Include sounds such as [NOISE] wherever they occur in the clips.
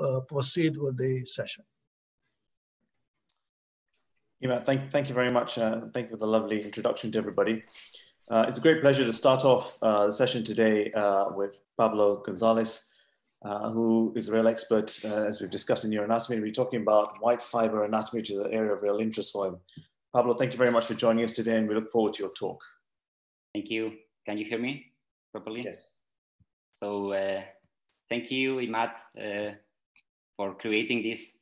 uh, proceed with the session. Yeah, thank, thank you very much. Uh, thank you for the lovely introduction to everybody. Uh, it's a great pleasure to start off uh, the session today uh, with Pablo Gonzalez, uh, who is a real expert, uh, as we've discussed in neuroanatomy. We're talking about white fiber anatomy, which is an area of real interest for him. Pablo, thank you very much for joining us today, and we look forward to your talk. Thank you. Can you hear me properly? Yes. So, thank you, Imad, for creating this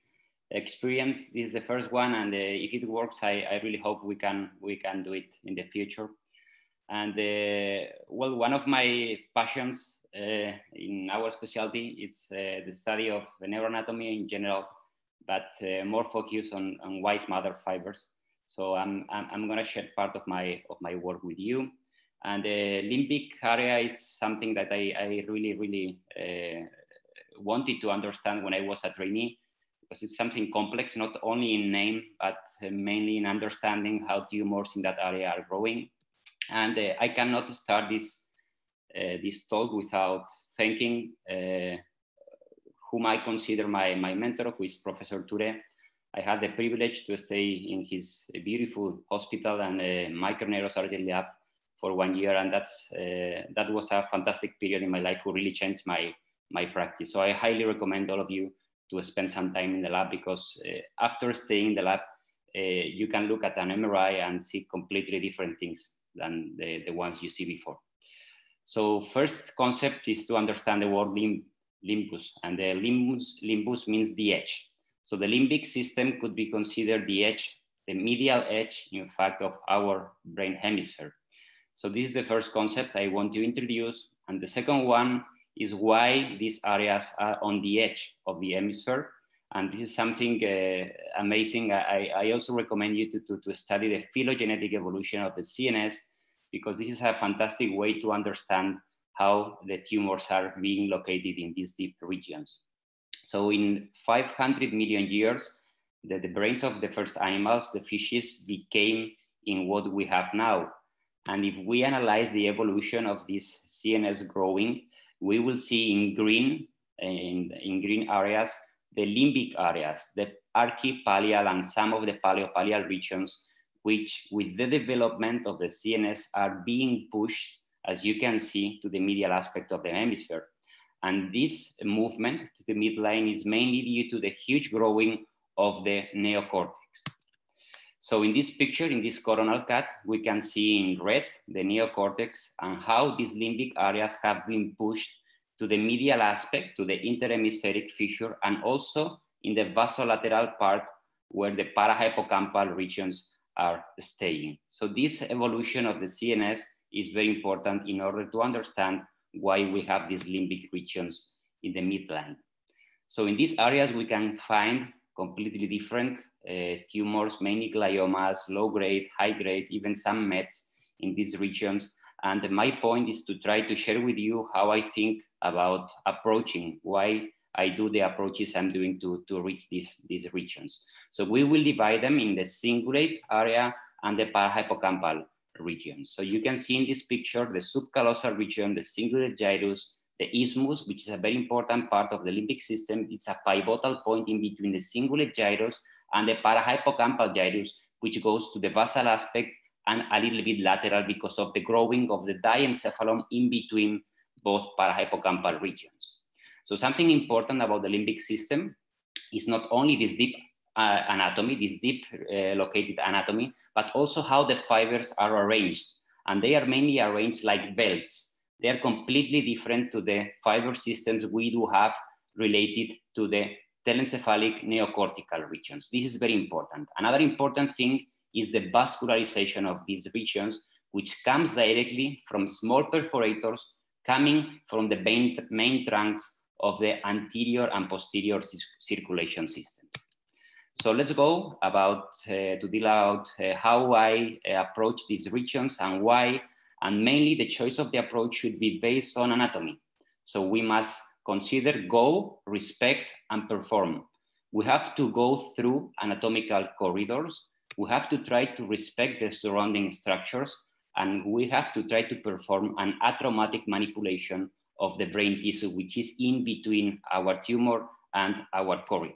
experience. This is the first one, and uh, if it works, I, I really hope we can we can do it in the future. And uh, well, one of my passions uh, in our specialty it's uh, the study of neuroanatomy in general, but uh, more focused on, on white matter fibers. So I'm I'm, I'm going to share part of my of my work with you. And the limbic area is something that I, I really really uh, wanted to understand when I was a trainee because it's something complex, not only in name, but uh, mainly in understanding how tumors in that area are growing. And uh, I cannot start this, uh, this talk without thanking uh, whom I consider my, my mentor, who is Professor Türe. I had the privilege to stay in his beautiful hospital and uh, microneurosurgery lab for one year. And that's, uh, that was a fantastic period in my life who really changed my, my practice. So I highly recommend all of you to spend some time in the lab because uh, after staying in the lab, uh, you can look at an MRI and see completely different things than the, the ones you see before. So first concept is to understand the word limb, limbus, and the limbus, limbus means the edge. So the limbic system could be considered the edge, the medial edge, in fact, of our brain hemisphere. So this is the first concept I want to introduce. And the second one is why these areas are on the edge of the hemisphere. And this is something uh, amazing. I, I, also recommend you to, to, to, study the phylogenetic evolution of the CNS because this is a fantastic way to understand how the tumors are being located in these deep regions. So in 500 million years, the, the brains of the first animals, the fishes, became in what we have now. And if we analyze the evolution of this CNS growing, we will see in green, in, in green areas, the limbic areas, the archipallial and some of the paleopallial regions, which with the development of the CNS are being pushed, as you can see, to the medial aspect of the hemisphere. And this movement to the midline is mainly due to the huge growing of the neocortex. So in this picture, in this coronal cut, we can see in red the neocortex and how these limbic areas have been pushed to the medial aspect, to the interhemispheric fissure, and also in the basolateral part where the parahippocampal regions are staying. So this evolution of the CNS is very important in order to understand why we have these limbic regions in the midline. So in these areas, we can find completely different uh, tumors, mainly gliomas, low grade, high grade, even some METs in these regions. And my point is to try to share with you how I think about approaching, why I do the approaches I'm doing to, to reach these, these regions. So we will divide them in the cingulate area and the parahippocampal region. So you can see in this picture, the subcallosal region, the cingulate gyrus, the isthmus, which is a very important part of the limbic system. It's a pivotal point in between the cingulate gyrus and the parahippocampal gyrus, which goes to the basal aspect and a little bit lateral because of the growing of the diencephalon in between both parahippocampal regions. So something important about the limbic system is not only this deep uh, anatomy, this deep uh, located anatomy, but also how the fibers are arranged. And they are mainly arranged like belts. They are completely different to the fiber systems we do have related to the telencephalic neocortical regions. This is very important. Another important thing is the vascularization of these regions, which comes directly from small perforators coming from the main, main trunks of the anterior and posterior circulation systems. So let's go about uh, to deal out uh, how I uh, approach these regions and why and mainly the choice of the approach should be based on anatomy. So we must consider go, respect, and perform. We have to go through anatomical corridors. We have to try to respect the surrounding structures, and we have to try to perform an atraumatic manipulation of the brain tissue, which is in between our tumor and our corridor.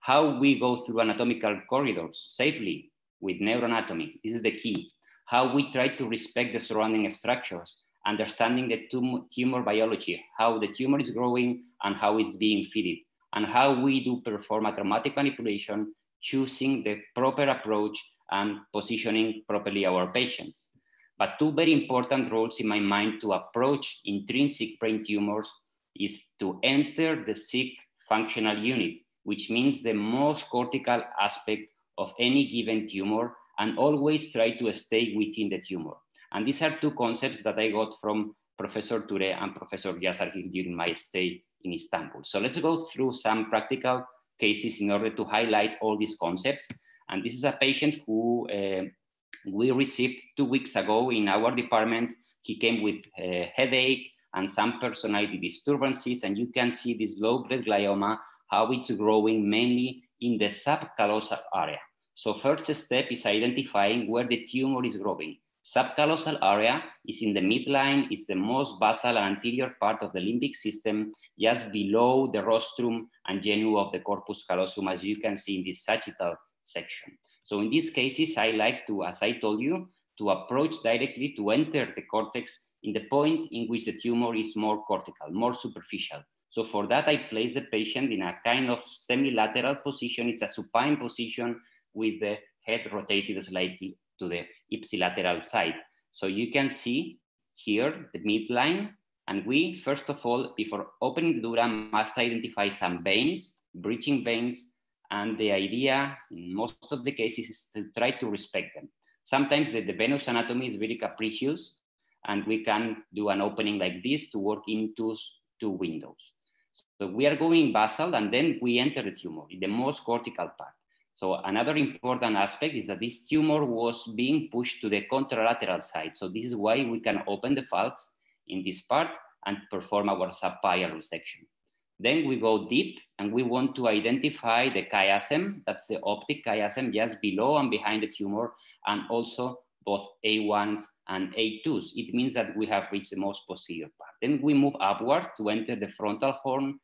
How we go through anatomical corridors safely with neuroanatomy, this is the key. How we try to respect the surrounding structures, understanding the tum tumor biology, how the tumor is growing and how it's being fed, and how we do perform a traumatic manipulation, choosing the proper approach and positioning properly our patients. But two very important roles in my mind to approach intrinsic brain tumors is to enter the sick functional unit, which means the most cortical aspect of any given tumor and always try to stay within the tumor. And these are two concepts that I got from Professor Türe and Professor Yaşargil during my stay in Istanbul. So let's go through some practical cases in order to highlight all these concepts. And this is a patient who uh, we received two weeks ago in our department. He came with a headache and some personality disturbances. And you can see this low-grade glioma, how it's growing mainly in the subcallosal area. So first step is identifying where the tumor is growing. Subcallosal area is in the midline, it's the most basal and anterior part of the limbic system, just below the rostrum and genu of the corpus callosum, as you can see in this sagittal section. So in these cases, I like to, as I told you, to approach directly to enter the cortex in the point in which the tumor is more cortical, more superficial. So for that, I place the patient in a kind of semi-lateral position. It's a supine position with the head rotated slightly to the ipsilateral side. So you can see here the midline. And we, first of all, before opening the dura, must identify some veins, bridging veins. And the idea in most of the cases is to try to respect them. Sometimes the, the venous anatomy is very capricious and we can do an opening like this to work into two windows. So we are going basal and then we enter the tumor in the most cortical part. So another important aspect is that this tumor was being pushed to the contralateral side. So this is why we can open the falx in this part and perform our subpial resection. Then we go deep and we want to identify the chiasm, that's the optic chiasm just below and behind the tumor, and also both A1s and A2s. It means that we have reached the most posterior part. Then we move upwards to enter the frontal horn.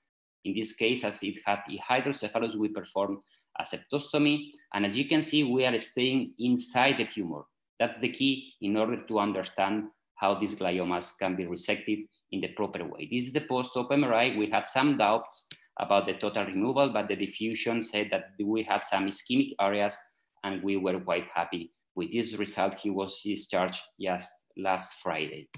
In this case, as it had hydrocephalus, we perform a septostomy. And as you can see, we are staying inside the tumor. That's the key in order to understand how these gliomas can be resected in the proper way. This is the post-op MRI. We had some doubts about the total removal, but the diffusion said that we had some ischemic areas and we were quite happy with this result. He was discharged just last Friday.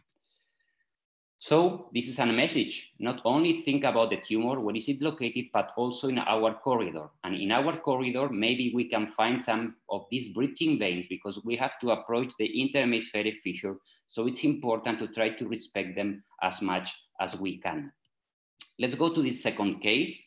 So this is a message, not only think about the tumor, where is it located, but also in our corridor. And in our corridor, maybe we can find some of these bridging veins because we have to approach the interhemispheric fissure. So it's important to try to respect them as much as we can. Let's go to this second case.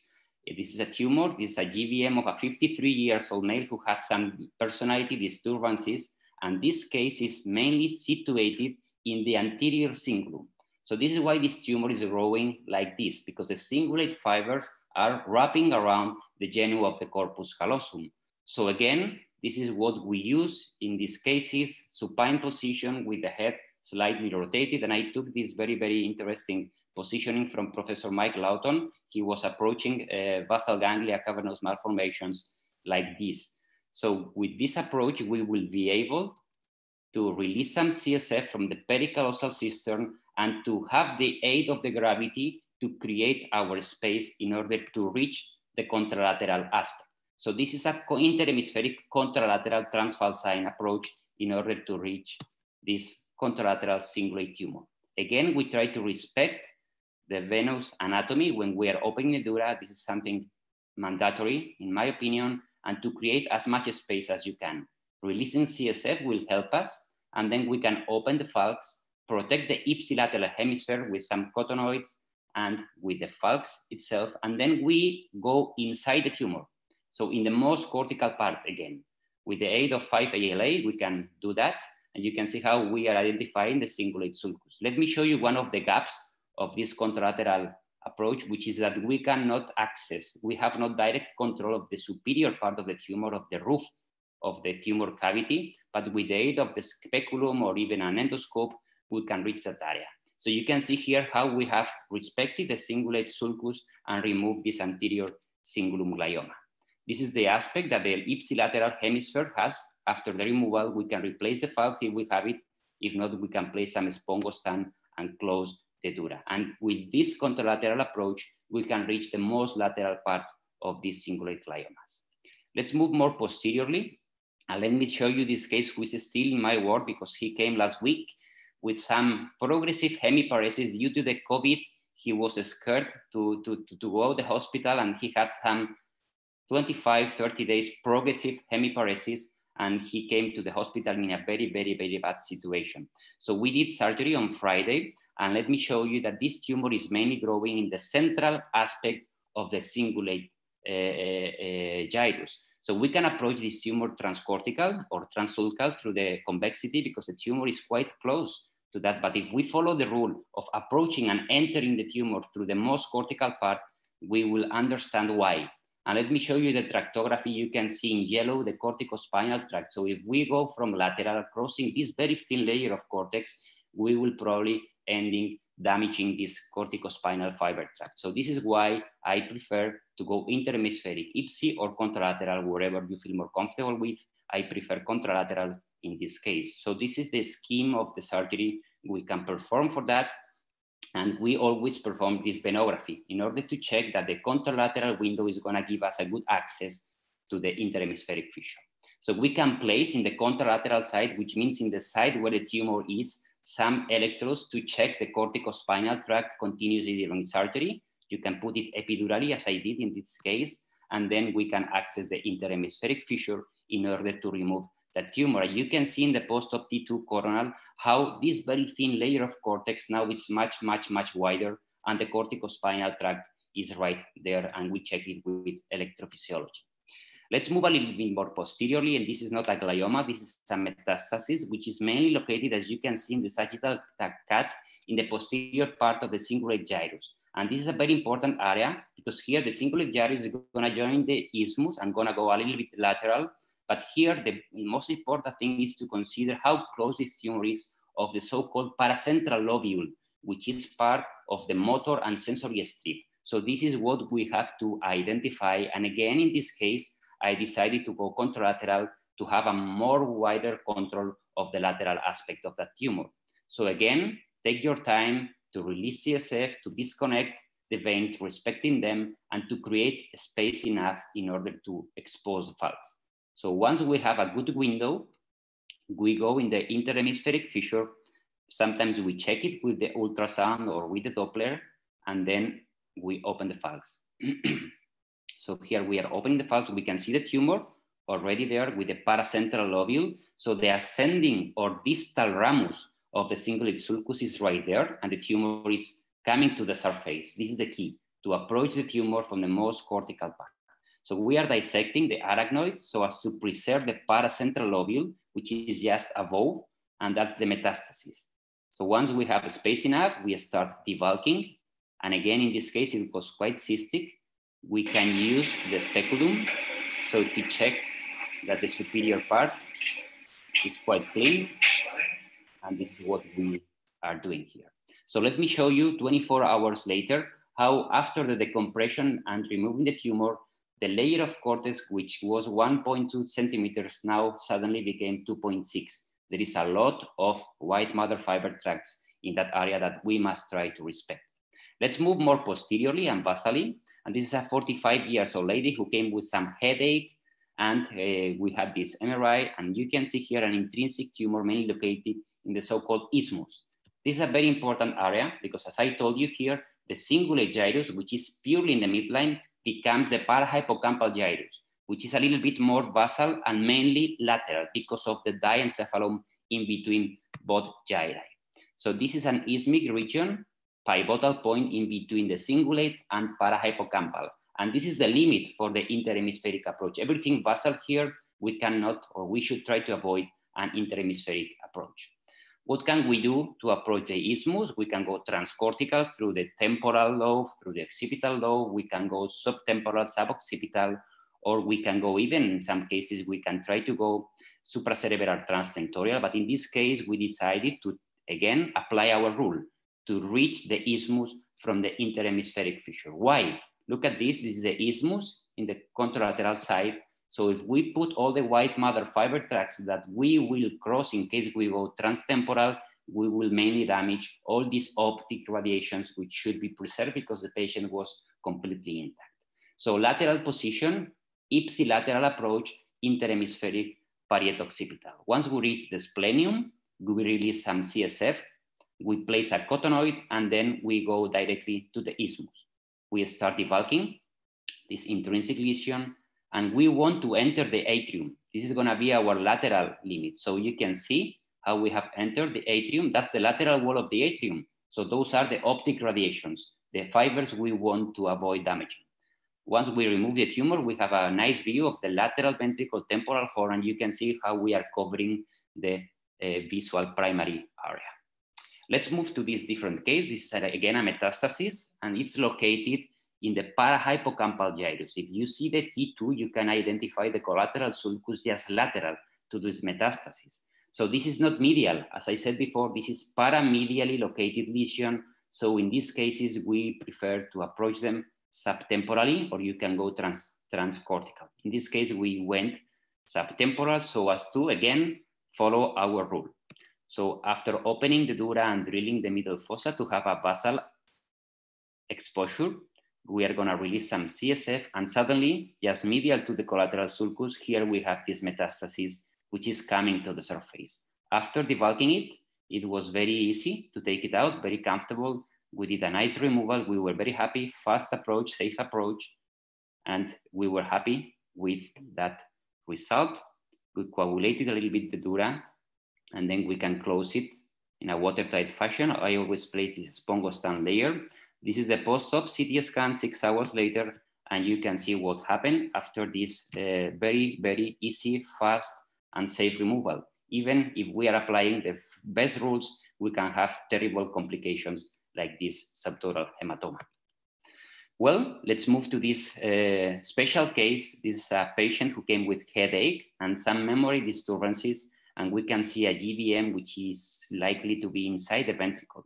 This is a tumor. This is a GBM of a 53 years old male who had some personality disturbances. And this case is mainly situated in the anterior cingulum. So this is why this tumor is growing like this, because the cingulate fibers are wrapping around the genu of the corpus callosum. So again, this is what we use in these cases, supine position with the head slightly rotated. And I took this very, very interesting positioning from Professor Mike Lawton. He was approaching uh, basal ganglia cavernous malformations like this. So with this approach, we will be able to release some CSF from the pericallosal cistern and to have the aid of the gravity to create our space in order to reach the contralateral aspect. So this is a co-interhemispheric contralateral transfalcine approach in order to reach this contralateral cingulate tumor. Again, we try to respect the venous anatomy when we are opening the dura. This is something mandatory, in my opinion, and to create as much space as you can. Releasing CSF will help us, and then we can open the falx protect the ipsilateral hemisphere with some cottonoids and with the falx itself. And then we go inside the tumor. So in the most cortical part again, with the aid of 5-ALA, we can do that. And you can see how we are identifying the cingulate sulcus. Let me show you one of the gaps of this contralateral approach, which is that we cannot access, we have not direct control of the superior part of the tumor, of the roof of the tumor cavity, but with the aid of the speculum or even an endoscope, we can reach that area. So you can see here how we have respected the cingulate sulcus and removed this anterior cingulum glioma. This is the aspect that the ipsilateral hemisphere has. After the removal, we can replace the falx if we have it. If not, we can place some spongostan and close the dura. And with this contralateral approach, we can reach the most lateral part of these cingulate gliomas. Let's move more posteriorly. And let me show you this case, who is still in my ward because he came last week with some progressive hemiparesis due to the COVID. He was scared to, to, to, to go to the hospital and he had some 25, 30 days progressive hemiparesis and he came to the hospital in a very, very, very bad situation. So we did surgery on Friday and let me show you that this tumor is mainly growing in the central aspect of the cingulate uh, uh, gyrus. So we can approach this tumor transcortical or transsulcal through the convexity because the tumor is quite close to that. But if we follow the rule of approaching and entering the tumor through the most cortical part, we will understand why. And let me show you the tractography. You can see in yellow the corticospinal tract. So if we go from lateral crossing this very thin layer of cortex, we will probably ending damaging this corticospinal fiber tract. So this is why I prefer to go interhemispheric, IPSI or contralateral, wherever you feel more comfortable with. I prefer contralateral in this case. So this is the scheme of the surgery we can perform for that. And we always perform this venography in order to check that the contralateral window is gonna give us a good access to the interhemispheric fissure. So we can place in the contralateral side, which means in the side where the tumor is, some electrodes to check the corticospinal tract continuously during surgery. You can put it epidurally, as I did in this case, and then we can access the interhemispheric fissure in order to remove the tumor. You can see in the post-op T2 coronal how this very thin layer of cortex now is much, much, much wider, and the corticospinal tract is right there, and we check it with electrophysiology. Let's move a little bit more posteriorly, and this is not a glioma, this is a metastasis, which is mainly located, as you can see in the sagittal cut, in the posterior part of the cingulate gyrus. And this is a very important area because here the cingulate gyrus is gonna join the isthmus and gonna go a little bit lateral. But here the most important thing is to consider how close this tumor is of the so-called paracentral lobule, which is part of the motor and sensory strip. So this is what we have to identify. And again, in this case, I decided to go contralateral to have a more wider control of the lateral aspect of that tumor. So again, take your time to release CSF, to disconnect the veins, respecting them, and to create space enough in order to expose the falx. So once we have a good window, we go in the interhemispheric fissure. Sometimes we check it with the ultrasound or with the Doppler, and then we open the falx. [CLEARS THROAT] So here we are opening the falx. We can see the tumor already there with the paracentral lobule. So the ascending or distal ramus of the cingulate sulcus is right there, and the tumor is coming to the surface. This is the key, to approach the tumor from the most cortical part. So we are dissecting the arachnoid so as to preserve the paracentral lobule, which is just above, and that's the metastasis. So once we have space enough, we start debulking. And again, in this case, it was quite cystic we can use the speculum so to check that the superior part is quite clean. And this is what we are doing here. So let me show you 24 hours later how after the decompression and removing the tumor, the layer of cortex, which was 1.2 centimeters, now suddenly became 2.6. There is a lot of white matter fiber tracts in that area that we must try to respect. Let's move more posteriorly and basally. And this is a 45 years old lady who came with some headache and uh, we had this MRI and you can see here an intrinsic tumor mainly located in the so-called isthmus. This is a very important area because as I told you here, the cingulate gyrus, which is purely in the midline, becomes the parahippocampal gyrus, which is a little bit more basal and mainly lateral because of the diencephalon in between both gyri. So this is an isthmic region pivotal point in between the cingulate and parahippocampal. And this is the limit for the interhemispheric approach. Everything basal here, we cannot or we should try to avoid an interhemispheric approach. What can we do to approach the isthmus? We can go transcortical through the temporal lobe, through the occipital lobe. We can go subtemporal, suboccipital, or we can go even in some cases, we can try to go supracerebellar transtentorial. But in this case, we decided to, again, apply our rule to reach the isthmus from the interhemispheric fissure. Why? Look at this, this is the isthmus in the contralateral side. So if we put all the white matter fiber tracks that we will cross in case we go transtemporal, we will mainly damage all these optic radiations, which should be preserved because the patient was completely intact. So lateral position, ipsilateral approach, interhemispheric parieto-occipital. Once we reach the splenium, we release some CSF, we place a cottonoid, and then we go directly to the isthmus. We start debulking this intrinsic lesion, and we want to enter the atrium. This is gonna be our lateral limit. So you can see how we have entered the atrium. That's the lateral wall of the atrium. So those are the optic radiations, the fibers we want to avoid damaging. Once we remove the tumor, we have a nice view of the lateral ventricle temporal horn, and you can see how we are covering the uh, visual primary area. Let's move to this different case. This is again a metastasis, and it's located in the parahippocampal gyrus. If you see the T2, you can identify the collateral sulcus just lateral to this metastasis. So this is not medial. As I said before, this is paramedially located lesion. So in these cases, we prefer to approach them subtemporally, or you can go trans, transcortical. In this case, we went subtemporal so as to, again, follow our rule. So after opening the dura and drilling the middle fossa to have a basal exposure, we are gonna release some CSF and suddenly, just medial to the collateral sulcus, here we have this metastasis, which is coming to the surface. After debulking it, it was very easy to take it out, very comfortable. We did a nice removal. We were very happy, fast approach, safe approach, and we were happy with that result. We coagulated a little bit the dura, and then we can close it in a watertight fashion. I always place this spongostan layer. This is the post-op CT scan six hours later, and you can see what happened after this uh, very, very easy, fast, and safe removal. Even if we are applying the best rules, we can have terrible complications like this subtotal hematoma. Well, let's move to this uh, special case. This is a patient who came with headache and some memory disturbances, and we can see a GBM which is likely to be inside the ventricle.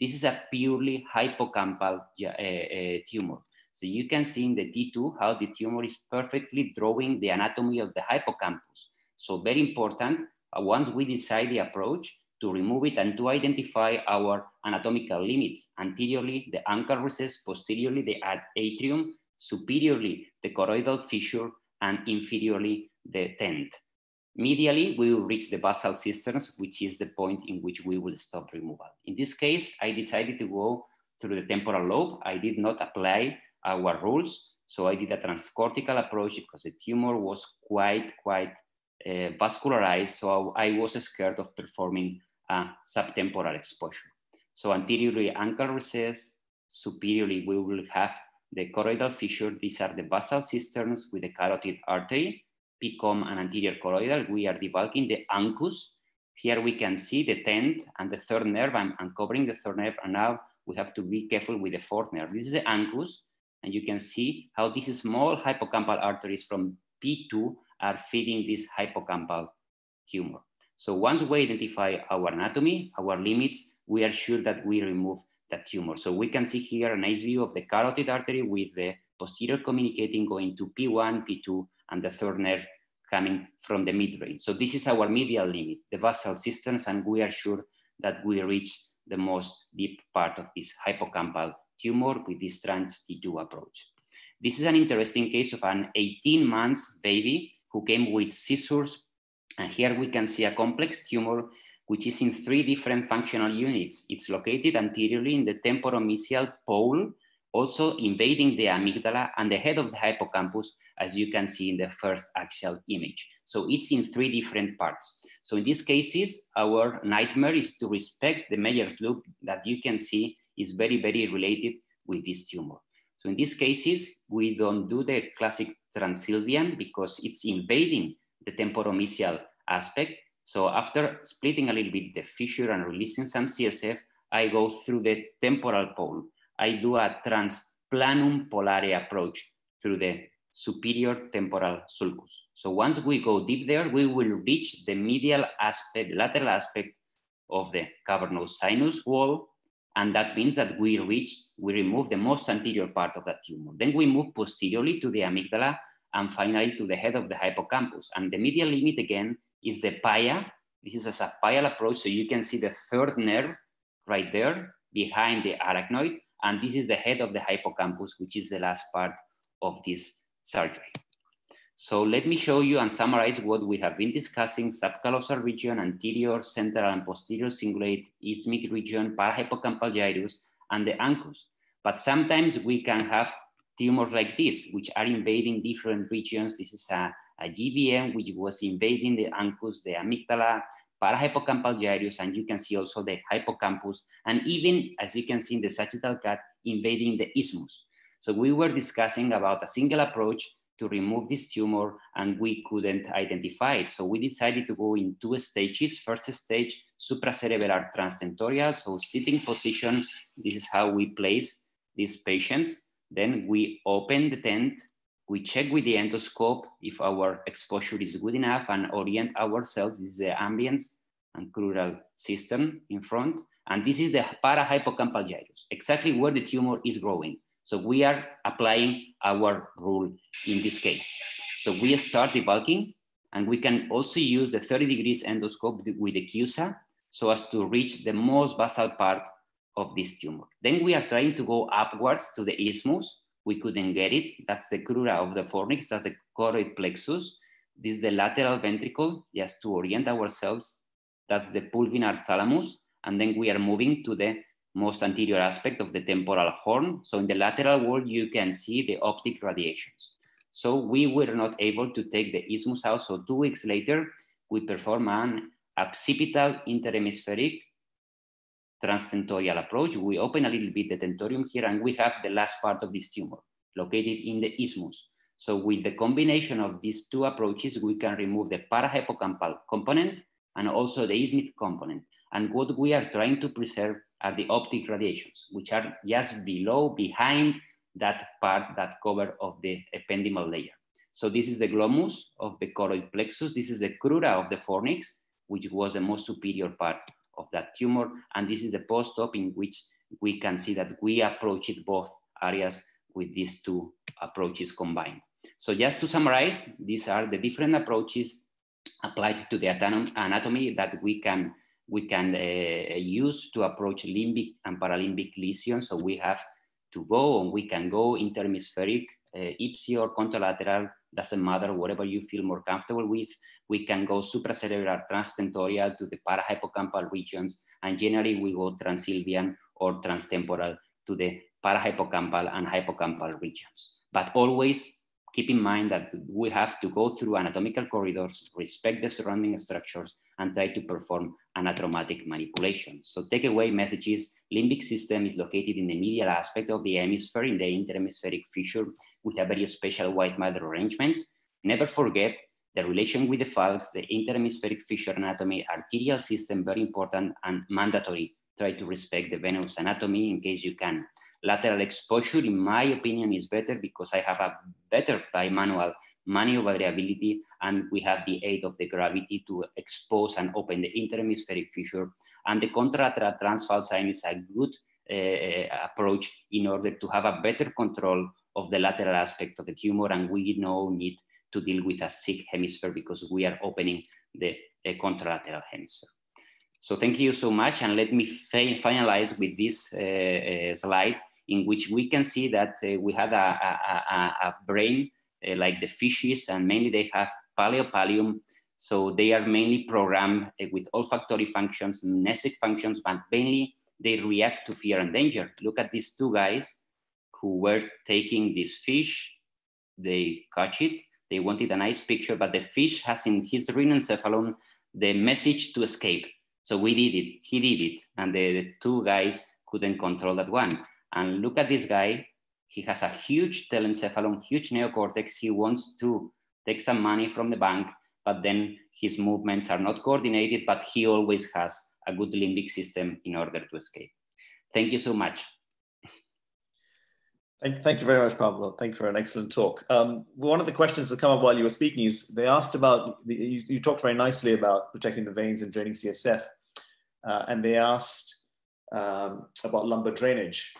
This is a purely hippocampal uh, uh, tumor. So you can see in the T2 how the tumor is perfectly drawing the anatomy of the hippocampus. So very important, uh, once we decide the approach, to remove it and to identify our anatomical limits. Anteriorly, the uncal recess, posteriorly, the atrium, superiorly, the choroidal fissure, and inferiorly, the tent. Medially, we will reach the basal cisterns, which is the point in which we will stop removal. In this case, I decided to go through the temporal lobe. I did not apply our rules. So I did a transcortical approach because the tumor was quite, quite uh, vascularized. So I was scared of performing a subtemporal exposure. So anteriorly uncal recess, superiorly we will have the choroidal fissure. These are the basal cisterns with the carotid artery, PCOM and anterior choroidal. We are debulking the uncus. Here we can see the tenth and the third nerve. I'm uncovering the third nerve and now we have to be careful with the fourth nerve. This is the uncus and you can see how these small hippocampal arteries from P2 are feeding this hippocampal tumor. So once we identify our anatomy, our limits, we are sure that we remove that tumor. So we can see here a nice view of the carotid artery with the posterior communicating going to P1, P2, and the third nerve coming from the midbrain. So this is our medial limit, the basal cisterns, and we are sure that we reach the most deep part of this hippocampal tumor with this trans T2 approach. This is an interesting case of an 18 months baby who came with seizures and here we can see a complex tumor which is in three different functional units. It's located anteriorly in the temporomesial pole, also invading the amygdala and the head of the hippocampus, as you can see in the first axial image. So it's in three different parts. So in these cases, our nightmare is to respect the Meyer's loop that you can see is very, very related with this tumor. So in these cases, we don't do the classic transsylvian because it's invading the temporomesial aspect. So after splitting a little bit the fissure and releasing some CSF, I go through the temporal pole. I do a transplanum polare approach through the superior temporal sulcus. So once we go deep there, we will reach the medial aspect, lateral aspect of the cavernous sinus wall. And that means that we reach, we remove the most anterior part of that tumor. Then we move posteriorly to the amygdala and finally to the head of the hippocampus. And the medial limit again is the pia. This is a subpial approach. So you can see the third nerve right there behind the arachnoid. And this is the head of the hippocampus, which is the last part of this surgery. So let me show you and summarize what we have been discussing, subcallosal region, anterior, central, and posterior cingulate, isthmic region, parahippocampal gyrus, and the uncus. But sometimes we can have tumors like this, which are invading different regions. This is a, a GBM, which was invading the uncus, the amygdala, parahippocampal gyrus, and you can see also the hippocampus, and even, as you can see in the sagittal cut, invading the isthmus. So we were discussing about a single approach to remove this tumor and we couldn't identify it. So we decided to go in two stages. First stage, supracerebellar transtentorial, so sitting position. This is how we place these patients. Then we open the tent, we check with the endoscope if our exposure is good enough and orient ourselves. Is the ambience and crural cistern in front. And this is the parahippocampal gyrus, exactly where the tumor is growing. So we are applying our rule in this case. So we start debulking and we can also use the 30 degrees endoscope with the CUSA so as to reach the most basal part of this tumor. Then we are trying to go upwards to the isthmus. We couldn't get it. That's the crura of the fornix, that's the choroid plexus. This is the lateral ventricle, just to orient ourselves. That's the pulvinar thalamus. And then we are moving to the most anterior aspect of the temporal horn. So in the lateral wall, you can see the optic radiations. So we were not able to take the isthmus out. So two weeks later, we perform an occipital interhemispheric transtentorial approach. We open a little bit the tentorium here and we have the last part of this tumor located in the isthmus. So with the combination of these two approaches, we can remove the parahippocampal component and also the isthmic component. And what we are trying to preserve are the optic radiations, which are just below, behind that part, that cover of the ependymal layer. So this is the glomus of the choroid plexus. This is the crura of the fornix, which was the most superior part of that tumor. And this is the post-op in which we can see that we approached both areas with these two approaches combined. So just to summarize, these are the different approaches applied to the anatomy that we can we can uh, use to approach limbic and paralimbic lesions. So we have to go and we can go interhemispheric, uh, or contralateral, doesn't matter, whatever you feel more comfortable with. We can go supracerebellar transtentorial to the parahippocampal regions, and generally we go transsylvian or transtemporal to the parahippocampal and hippocampal regions. But always keep in mind that we have to go through anatomical corridors, respect the surrounding structures, and try to perform anatromatic manipulation. So takeaway messages, limbic system is located in the medial aspect of the hemisphere in the interhemispheric fissure with a very special white matter arrangement. Never forget the relation with the falx, the interhemispheric fissure anatomy, arterial system, very important and mandatory. Try to respect the venous anatomy in case you can. Lateral exposure, in my opinion, is better because I have a better bimanual maneuverability and we have the aid of the gravity to expose and open the interhemispheric fissure. And the contralateral transfalcine is a good uh, approach in order to have a better control of the lateral aspect of the tumor and we no need to deal with a sick hemisphere because we are opening the, contralateral hemisphere. So thank you so much. And let me finalize with this uh, uh, slide in which we can see that uh, we had a, a, a brain uh, like the fishes, and mainly they have paleopallium. So they are mainly programmed uh, with olfactory functions, mnesic functions, but mainly they react to fear and danger. Look at these two guys who were taking this fish. They catch it. They wanted a nice picture, but the fish has in his rhinencephalon the message to escape. So we did it. He did it, and the, the two guys couldn't control that one. And look at this guy. He has a huge telencephalon, huge neocortex. He wants to take some money from the bank, but then his movements are not coordinated, but he always has a good limbic system in order to escape. Thank you so much. Thank, thank you very much, Pablo. Thank you for an excellent talk. Um, one of the questions that come up while you were speaking is they asked about, the, you, you, talked very nicely about protecting the veins and draining CSF. Uh, and they asked um, about lumbar drainage.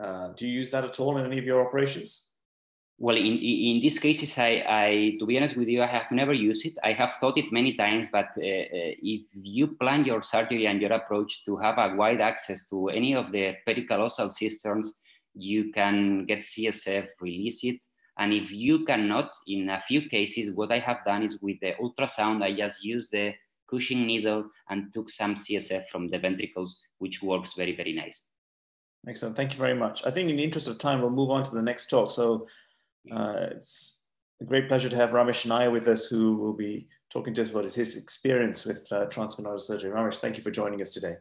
Uh, do you use that at all in any of your operations? Well, in, in these cases, I, I, to be honest with you, I have never used it. I have thought it many times, but uh, uh if you plan your surgery and your approach to have a wide access to any of the pericallosal cisterns, you can get CSF, release it. And if you cannot, in a few cases, what I have done is with the ultrasound, I just use the Cushing needle and took some CSF from the ventricles, which works very, very nice. Excellent. Thank you very much. I think in the interest of time, we'll move on to the next talk. So uh, it's a great pleasure to have Ramesh Nair with us, who will be talking to us about his experience with uh, transfemoral surgery. Ramesh, thank you for joining us today.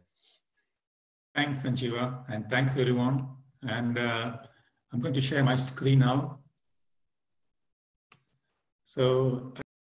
Thanks, Sanjeeva, and thanks everyone. And uh, I'm going to share my screen now. So